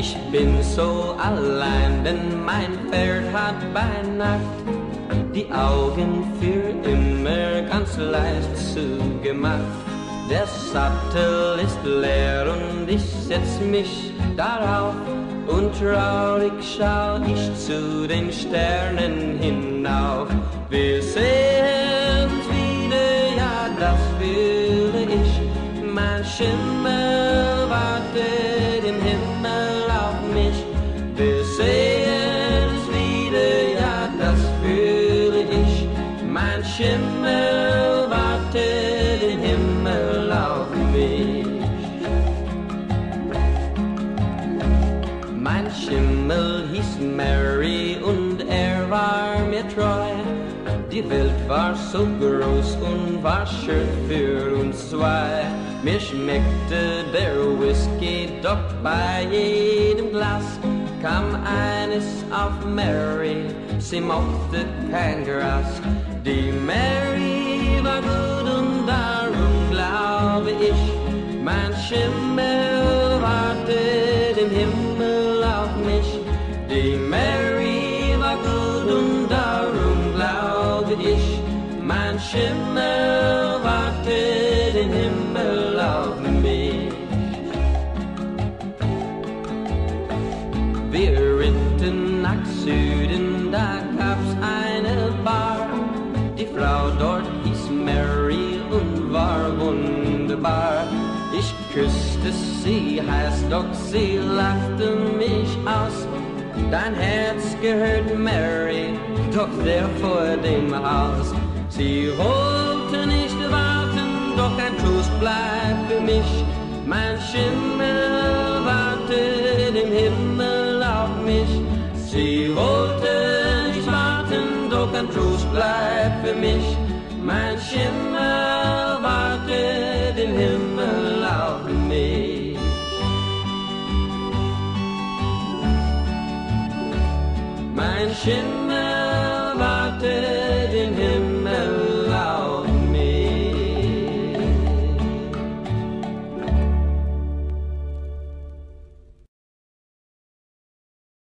Ich bin so allein, denn mein Pferd hat bei Nacht die Augen für immer ganz leicht zugemacht. Der Sattel ist leer und ich setz mich darauf und traurig schau ich zu den Sternen hinauf. Wir sehen wieder, ja, das will ich. Mein Schimmel Mein Schimmel wartet im Himmel auf mich. Mein Schimmel hieß Mary und er war mir treu. Die Welt war so groß und war schön für uns zwei. Mir schmeckte der Whisky, doch bei jedem Glas kam eines auf Mary, sie mochte kein Gras. Die Mary war gut und darum glaube ich, mein Schimmel wartet er im Himmel auf mich. Die Mary war gut und darum glaube ich, mein Schimmel wartet er im Himmel auf mich. Wir ritten nach Süden, da küsste sie heiß, doch sie lachte mich aus. Dein Herz gehört Mary, doch der vor dem Haus. Sie wollte nicht warten, doch ein Trost bleibt für mich. Mein Schimmel wartet im Himmel auf mich. Sie wollte nicht warten, doch ein Trost bleibt für mich. Mein Schimmel wartet im Himmel and Shin Mel